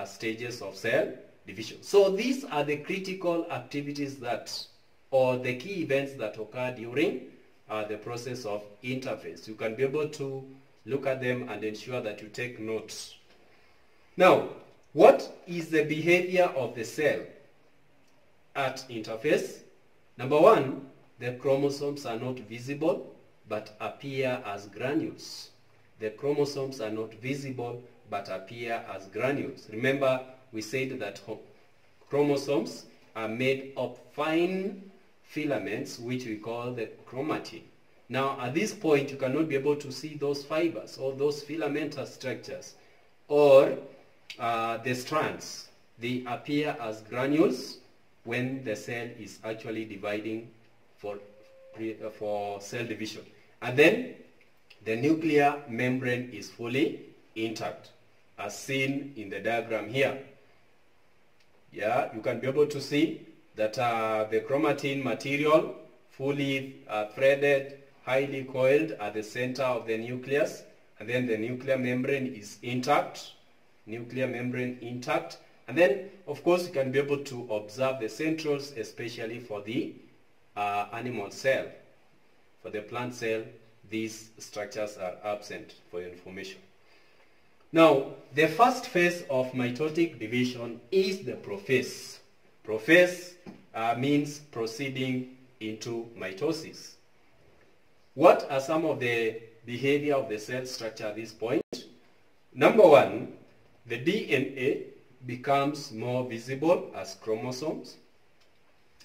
uh, stages of cell division. So these are the critical activities that, or the key events that occur during uh, the process of interphase. You can be able to look at them and ensure that you take notes. Now, what is the behavior of the cell at interphase? Number one, the chromosomes are not visible but appear as granules. The chromosomes are not visible but appear as granules. Remember, we said that chromosomes are made of fine filaments which we call the chromatin. Now, at this point, you cannot be able to see those fibers or those filamentous structures or uh, the strands. They appear as granules when the cell is actually dividing for, for cell division. And then the nuclear membrane is fully intact as seen in the diagram here. Yeah, you can be able to see that uh, the chromatin material fully uh, threaded, highly coiled at the center of the nucleus and then the nuclear membrane is intact, nuclear membrane intact and then of course you can be able to observe the centrioles especially for the uh, animal cell. For the plant cell these structures are absent for information. Now, the first phase of mitotic division is the prophase. Prophase uh, means proceeding into mitosis. What are some of the behavior of the cell structure at this point? Number one, the DNA becomes more visible as chromosomes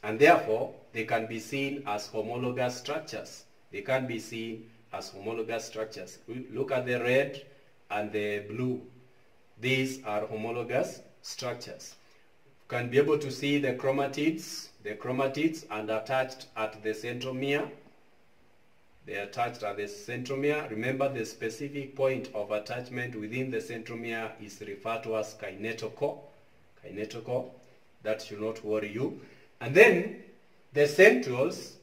and therefore they can be seen as homologous structures. They can be seen as homologous structures. Look at the red and the blue. These are homologous structures. You can be able to see the chromatids. The chromatids are attached at the centromere. They are attached at the centromere. Remember the specific point of attachment within the centromere is referred to as kinetochore. Kinetochore. That should not worry you. And then the centrioles,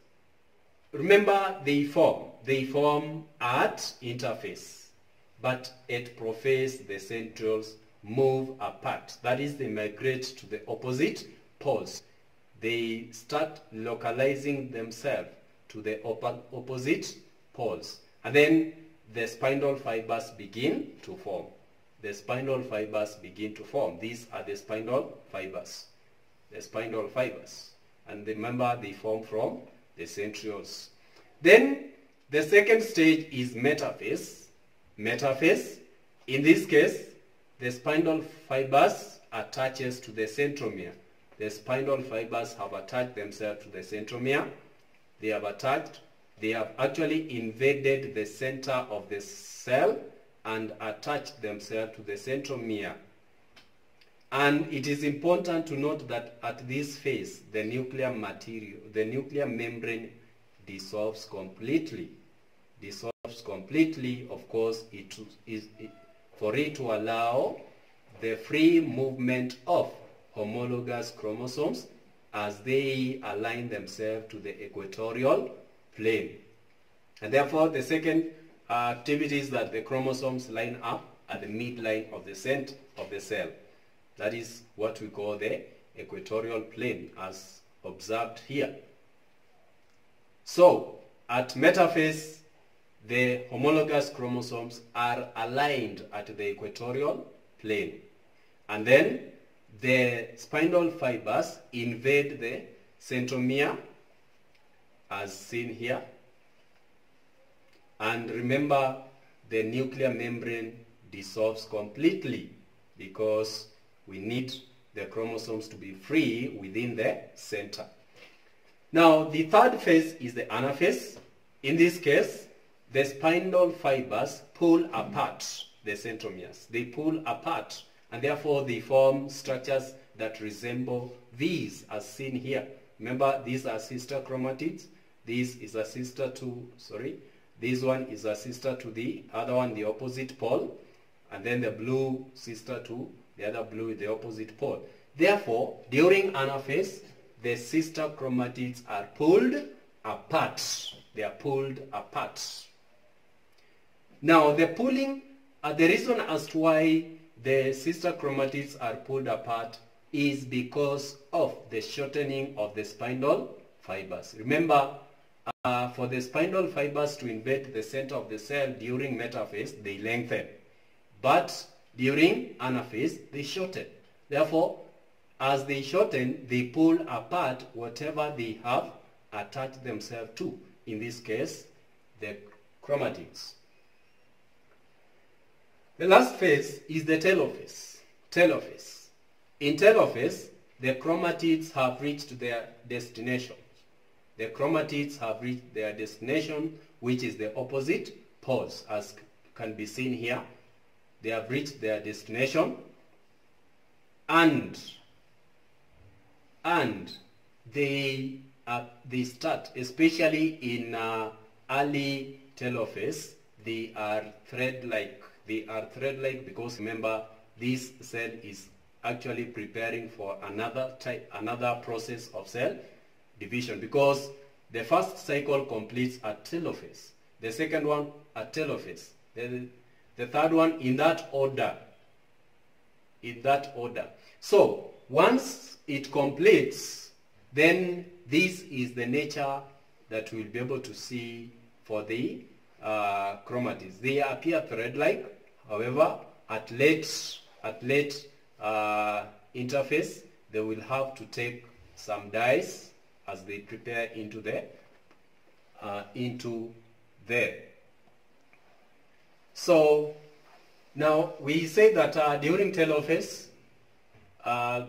remember they form. They form at interphase but at prophase the centrioles move apart. That is, they migrate to the opposite poles. They start localizing themselves to the op opposite poles. And then the spindle fibers begin to form. The spindle fibers begin to form. These are the spindle fibers. The spindle fibers. And remember, they form from the centrioles. Then the second stage is metaphase metaphase. In this case, the spindle fibers attaches to the centromere. The spindle fibers have attached themselves to the centromere. They have attached, they have actually invaded the center of the cell and attached themselves to the centromere. And it is important to note that at this phase, the nuclear material, the nuclear membrane dissolves completely. Dissolves completely, of course, it is for it to allow the free movement of homologous chromosomes as they align themselves to the equatorial plane. And therefore, the second activity is that the chromosomes line up at the midline of the center of the cell. That is what we call the equatorial plane as observed here. So, at metaphase, the homologous chromosomes are aligned at the equatorial plane. And then the spindle fibers invade the centromere as seen here. And remember the nuclear membrane dissolves completely because we need the chromosomes to be free within the center. Now the third phase is the anaphase. In this case, the spindle fibers pull apart the centromeres. They pull apart and therefore they form structures that resemble these as seen here. Remember these are sister chromatids. This is a sister to, sorry, this one is a sister to the other one, the opposite pole. And then the blue sister to the other blue, is the opposite pole. Therefore, during anaphase, the sister chromatids are pulled apart. They are pulled apart. Now, the pulling, uh, the reason as to why the sister chromatids are pulled apart is because of the shortening of the spindle fibers. Remember, uh, for the spindle fibers to invade the center of the cell during metaphase, they lengthen. But during anaphase, they shorten. Therefore, as they shorten, they pull apart whatever they have attached themselves to. In this case, the chromatids. The last phase is the telophase. Telophase. In telophase, the chromatids have reached their destination. The chromatids have reached their destination, which is the opposite poles, as can be seen here. They have reached their destination, and and they uh, they start, especially in uh, early telophase, they are thread-like. They are thread-like because remember, this cell is actually preparing for another type, another process of cell division because the first cycle completes a telophase, the second one a telophase, the, the third one in that order. In that order. So once it completes, then this is the nature that we'll be able to see for the uh, chromatids. They appear thread-like, however, at late, at late uh, interphase, they will have to take some dyes as they prepare into the uh, into there. So now we say that uh, during telophase, uh,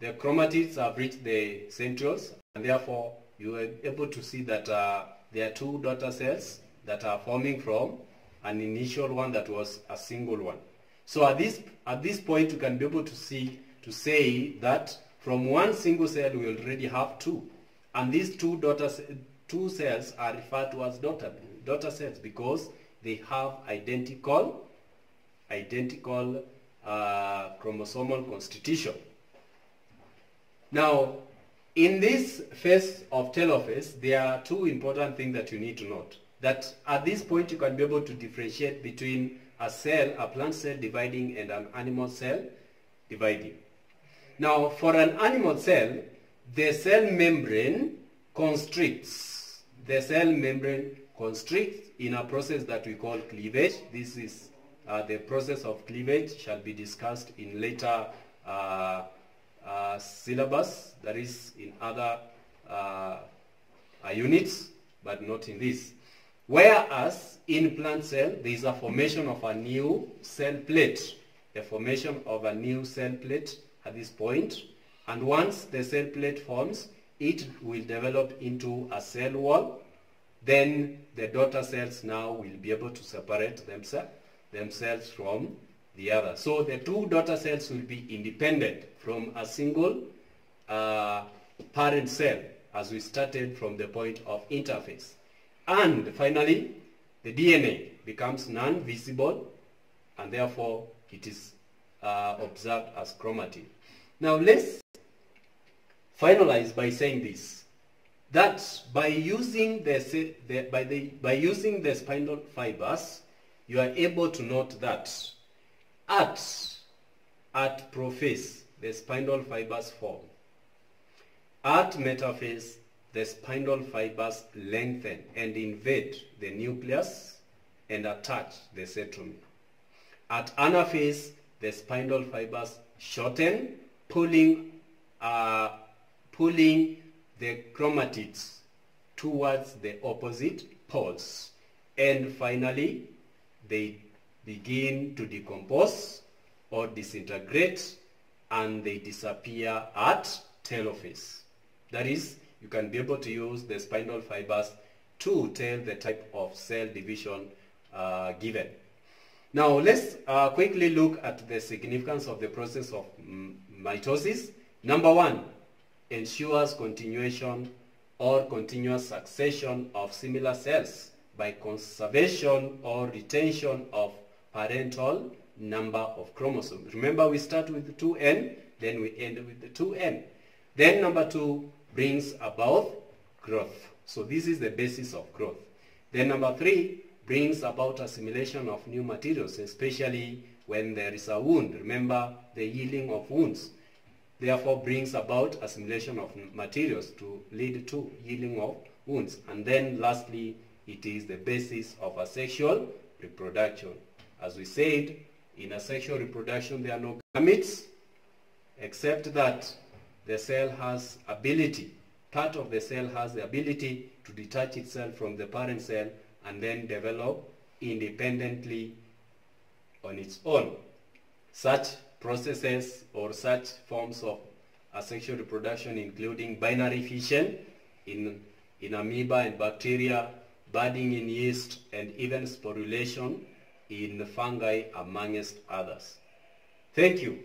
the chromatids have reached the centrioles, and therefore you are able to see that uh, there are two daughter cells that are forming from an initial one that was a single one. So at this at this point, you can be able to see to say that from one single cell we already have two, and these two daughter two cells are referred to as daughter daughter cells because they have identical identical uh, chromosomal constitution. Now, in this phase of telophase, there are two important things that you need to note. That at this point you can be able to differentiate between a cell, a plant cell dividing and an animal cell dividing. Now, for an animal cell, the cell membrane constricts. The cell membrane constricts in a process that we call cleavage. This is uh, the process of cleavage shall be discussed in later uh, uh, syllabus, that is in other uh, uh, units, but not in this. Whereas in plant cell, there is a formation of a new cell plate, the formation of a new cell plate at this point, and once the cell plate forms, it will develop into a cell wall. Then the daughter cells now will be able to separate themselves themselves from the other. So the two daughter cells will be independent from a single uh, parent cell as we started from the point of interphase. And finally, the DNA becomes non-visible and therefore it is uh, observed as chromatin. Now let's finalize by saying this that by using the, the, by, the, by using the spindle fibers you are able to note that at at prophase the spindle fibers form at metaphase the spindle fibers lengthen and invade the nucleus and attach the centromere at anaphase the spindle fibers shorten pulling uh, pulling the chromatids towards the opposite poles and finally they begin to decompose or disintegrate and they disappear at telophase. That is, you can be able to use the spindle fibers to tell the type of cell division uh, given. Now let's uh, quickly look at the significance of the process of mitosis. Number one, ensures continuation or continuous succession of similar cells by conservation or retention of parental number of chromosomes. Remember we start with 2n, then we end with the 2n. Then number two brings about growth. So this is the basis of growth. Then number three brings about assimilation of new materials, especially when there is a wound. Remember the healing of wounds therefore brings about assimilation of materials to lead to healing of wounds. And then lastly, it is the basis of asexual reproduction. As we said, in asexual reproduction there are no gametes, except that the cell has ability, part of the cell has the ability to detach itself from the parent cell and then develop independently on its own. Such processes or such forms of asexual reproduction including binary fission in, in amoeba and bacteria, budding in yeast, and even sporulation in fungi amongst others. Thank you.